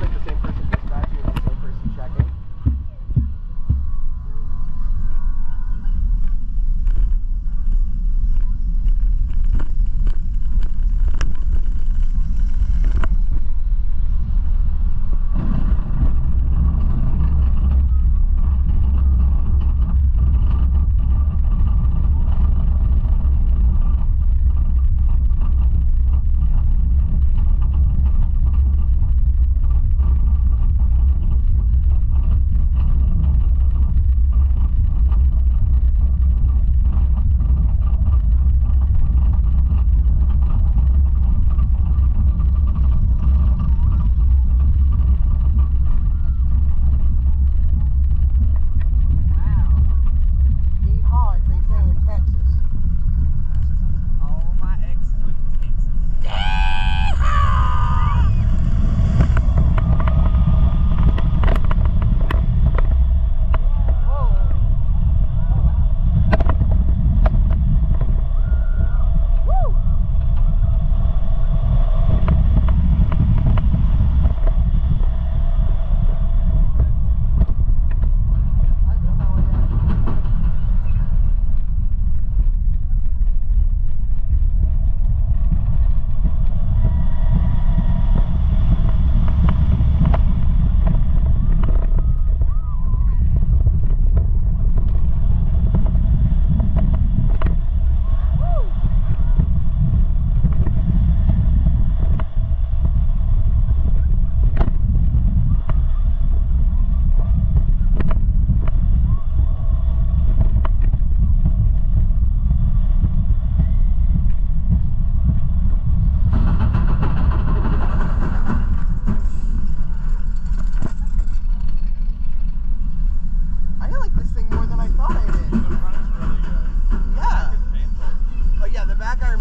Thank you.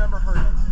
remember hurting.